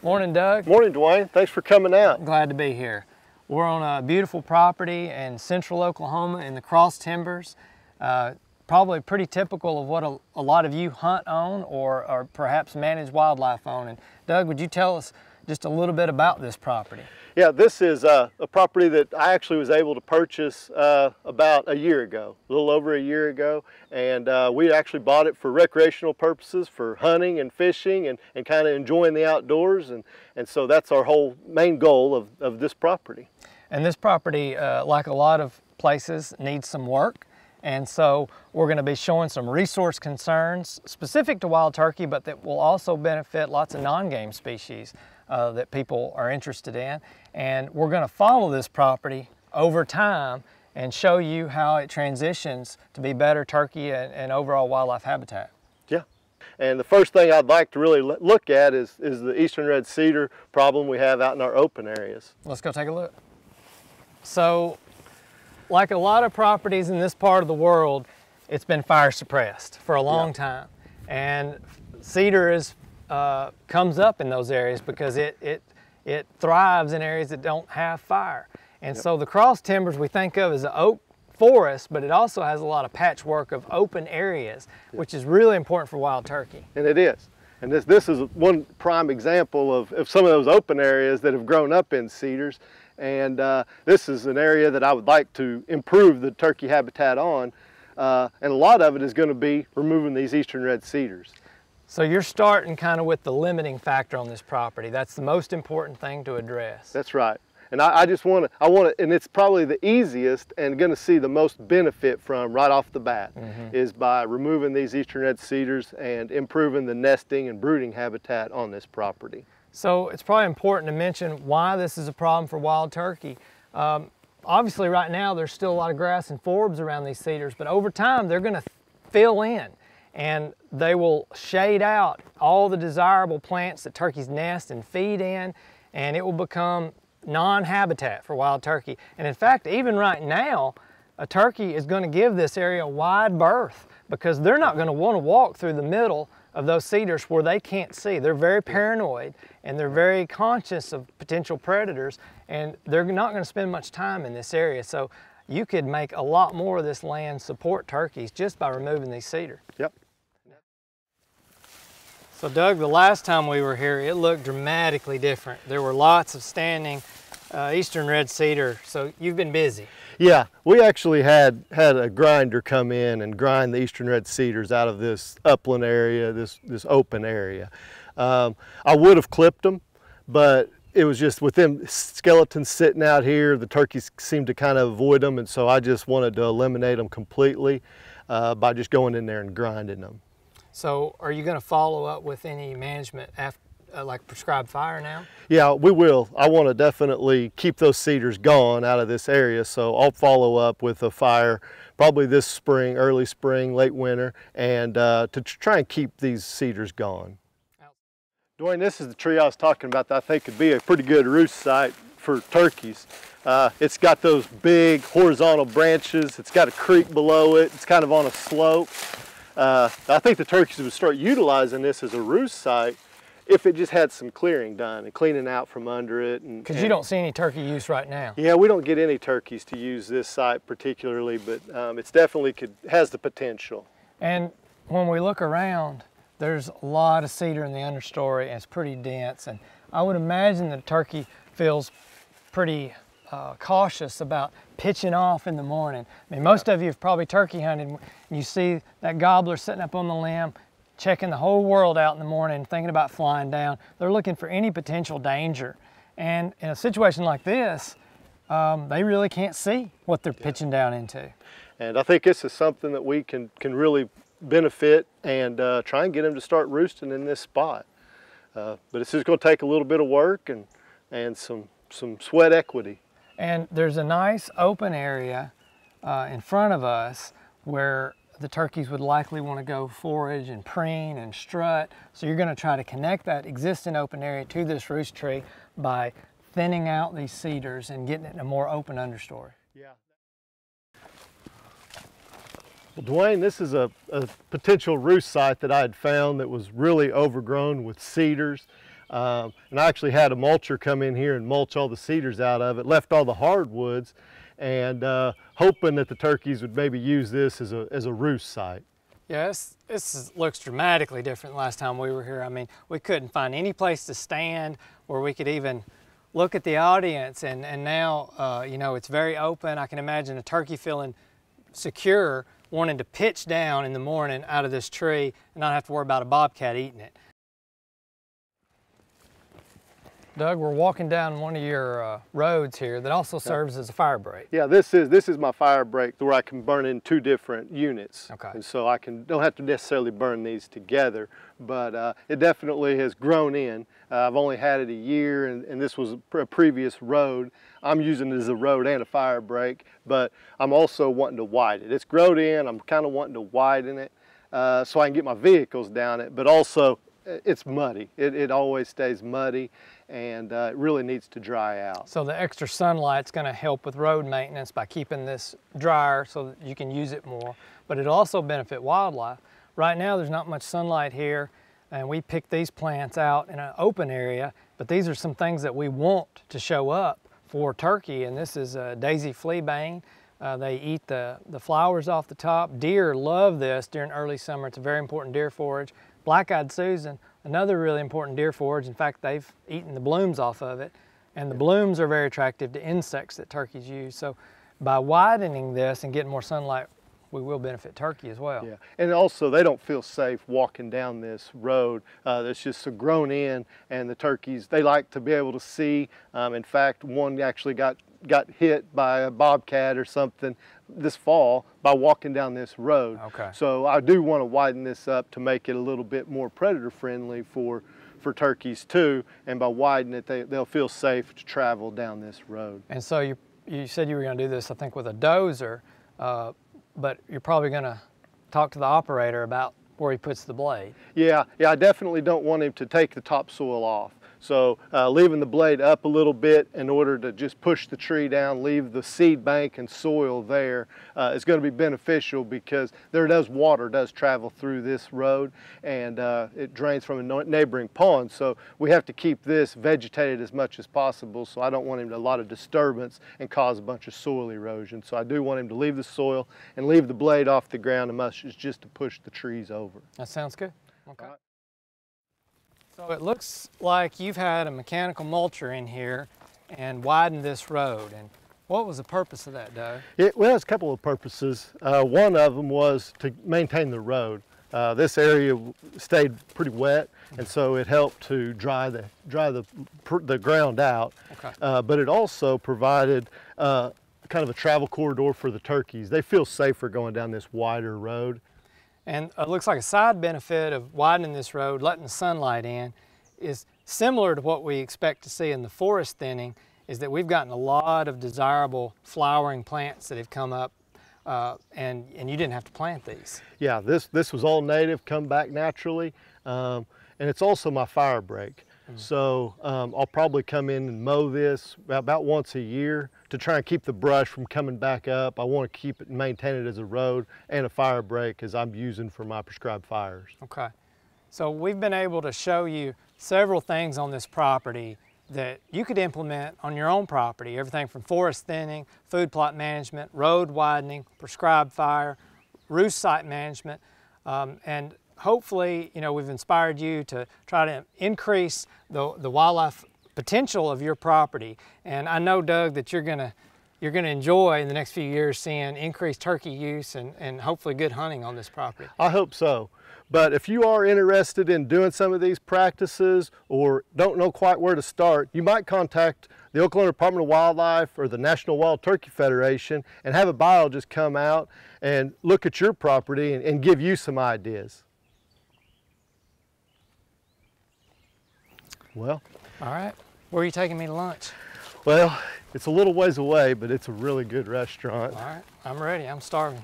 Morning, Doug. Morning, Dwayne. Thanks for coming out. Glad to be here. We're on a beautiful property in central Oklahoma in the Cross Timbers. Uh, probably pretty typical of what a, a, lot of you hunt on or, or perhaps manage wildlife on. And Doug, would you tell us just a little bit about this property? Yeah, this is uh, a property that I actually was able to purchase uh, about a year ago, a little over a year ago. And uh, we actually bought it for recreational purposes, for hunting and fishing and, and kind of enjoying the outdoors. And, and so that's our whole main goal of, of this property. And this property, uh, like a lot of places, needs some work. And so we're going to be showing some resource concerns specific to wild turkey, but that will also benefit lots of non-game species uh, that people are interested in. And we're gonna follow this property over time and show you how it transitions to be better turkey and, and overall wildlife habitat. Yeah. And the first thing I'd like to really look at is, is the eastern red cedar problem we have out in our open areas. Let's go take a look. So, like a lot of properties in this part of the world, it's been fire suppressed for a long yeah. time. And cedar is uh, comes up in those areas because it, it, it thrives in areas that don't have fire. And yep. so the cross timbers we think of as an oak forest, but it also has a lot of patchwork of open areas, yep. which is really important for wild turkey. And it is. And this, this is one prime example of, of some of those open areas that have grown up in cedars. And uh, this is an area that I would like to improve the turkey habitat on. Uh, and a lot of it is going to be removing these eastern red cedars. So you're starting kind of with the limiting factor on this property. That's the most important thing to address. That's right. And I, I just want to, I want to, and it's probably the easiest and going to see the most benefit from right off the bat mm -hmm. is by removing these eastern red cedars and improving the nesting and brooding habitat on this property. So it's probably important to mention why this is a problem for wild turkey. Um, obviously right now there's still a lot of grass and forbs around these cedars, but over time they're going to fill in and they will shade out all the desirable plants that turkeys nest and feed in and it will become non-habitat for wild turkey. And in fact, even right now, a turkey is going to give this area a wide berth because they're not going to want to walk through the middle of those cedars where they can't see. They're very paranoid and they're very conscious of potential predators and they're not going to spend much time in this area. So you could make a lot more of this land support turkeys just by removing these cedar. Yep. So Doug, the last time we were here, it looked dramatically different. There were lots of standing uh, eastern red cedar, so you've been busy. Yeah, we actually had had a grinder come in and grind the eastern red cedars out of this upland area, this, this open area. Um, I would have clipped them, but it was just with them skeletons sitting out here, the turkeys seemed to kind of avoid them, and so I just wanted to eliminate them completely uh, by just going in there and grinding them. So are you going to follow up with any management after, uh, like prescribed fire now? Yeah, we will. I want to definitely keep those cedars gone out of this area, so I'll follow up with a fire probably this spring, early spring, late winter, and uh, to try and keep these cedars gone. Dwayne, this is the tree I was talking about that I think could be a pretty good roost site for turkeys. Uh, it's got those big horizontal branches. It's got a creek below it. It's kind of on a slope. Uh, I think the turkeys would start utilizing this as a roost site if it just had some clearing done and cleaning out from under it. Because you don't see any turkey use right now. Yeah, we don't get any turkeys to use this site particularly, but um, it's definitely could has the potential. And when we look around, there's a lot of cedar in the understory and it's pretty dense. And I would imagine the turkey feels pretty uh, cautious about pitching off in the morning. I mean, most of you have probably turkey hunted and you see that gobbler sitting up on the limb, checking the whole world out in the morning, thinking about flying down. They're looking for any potential danger. And in a situation like this, um, they really can't see what they're pitching down into. And I think this is something that we can, can really benefit and uh, try and get them to start roosting in this spot. Uh, but it's just going to take a little bit of work and, and some, some sweat equity. And there's a nice open area uh, in front of us where the turkeys would likely want to go forage and preen and strut. So you're going to try to connect that existing open area to this roost tree by thinning out these cedars and getting it in a more open understory. Yeah. Well, Dwayne, this is a, a potential roost site that I had found that was really overgrown with cedars. Um, and I actually had a mulcher come in here and mulch all the cedars out of it, left all the hardwoods, and uh, hoping that the turkeys would maybe use this as a, as a roost site. Yeah, this, looks dramatically different last time we were here. I mean, we couldn't find any place to stand where we could even look at the audience and, and now, uh, you know, it's very open. I can imagine a turkey feeling secure, wanting to pitch down in the morning out of this tree and not have to worry about a bobcat eating it. Doug, we're walking down one of your uh, roads here that also serves as a fire break. Yeah, this is this is my fire break where I can burn in two different units. Okay. And so I can don't have to necessarily burn these together, but uh, it definitely has grown in. Uh, I've only had it a year, and, and this was a previous road. I'm using it as a road and a fire break, but I'm also wanting to widen it. It's grown in. I'm kind of wanting to widen it uh, so I can get my vehicles down it, but also it's muddy. It, it always stays muddy and uh, it really needs to dry out. So the extra sunlight's gonna help with road maintenance by keeping this drier so that you can use it more, but it'll also benefit wildlife. Right now there's not much sunlight here and we pick these plants out in an open area, but these are some things that we want to show up for turkey and this is a daisy fleabane. Uh, they eat the, the flowers off the top. Deer love this during early summer. It's a very important deer forage. Black-eyed Susan, another really important deer forage. In fact, they've eaten the blooms off of it. And the blooms are very attractive to insects that turkeys use. So by widening this and getting more sunlight, we will benefit turkey as well. Yeah, and also they don't feel safe walking down this road uh, that's just so grown in and the turkeys, they like to be able to see. Um, in fact, one actually got got hit by a bobcat or something this fall by walking down this road. Okay. So I do want to widen this up to make it a little bit more predator friendly for for turkeys too. And by widening it, they, they'll feel safe to travel down this road. And so you, you said you were going to do this, I think, with a dozer, uh, but you're probably going to talk to the operator about where he puts the blade. Yeah, yeah, I definitely don't want him to take the topsoil off. So uh, leaving the blade up a little bit in order to just push the tree down, leave the seed bank and soil there uh, is going to be beneficial because there does water does travel through this road and uh, it drains from a neighboring pond. So we have to keep this vegetated as much as possible. So I don't want him to a lot of disturbance and cause a bunch of soil erosion. So I do want him to leave the soil and leave the blade off the ground as much as just to push the trees over. That sounds good. Okay. So it looks like you've had a mechanical mulcher in here and widened this road. And what was the purpose of that, Doug? It, well, it's a couple of purposes. Uh, one of them was to maintain the road. Uh, this area stayed pretty wet, and so it helped to dry the dry the the ground out. Okay. Uh, but it also provided uh, kind of a travel corridor for the turkeys. They feel safer going down this wider road. And it looks like a side benefit of widening this road, letting the sunlight in, is similar to what we expect to see in the forest thinning, is that we've gotten a lot of desirable flowering plants that have come up uh, and, and you didn't have to plant these. Yeah, this, this was all native, come back naturally. Um, and it's also my fire break. Mm. So um, I'll probably come in and mow this about once a year to try and keep the brush from coming back up. I want to keep it and maintain it as a road and a fire break as I'm using for my prescribed fires. Okay. So we've been able to show you several things on this property that you could implement on your own property, everything from forest thinning, food plot management, road widening, prescribed fire, roost site management, um, and hopefully, you know, we've inspired you to try to increase the, the wildlife potential of your property. And I know, Doug, that you're gonna you're going to enjoy in the next few years seeing increased turkey use and, and hopefully good hunting on this property. I hope so. But if you are interested in doing some of these practices or don't know quite where to start, you might contact the Oklahoma Department of Wildlife or the National Wild Turkey Federation and have a biologist come out and look at your property and, and give you some ideas. Well. All right. Where are you taking me to lunch? Well, it's a little ways away, but it's a really good restaurant. All right. I'm ready. I'm starving.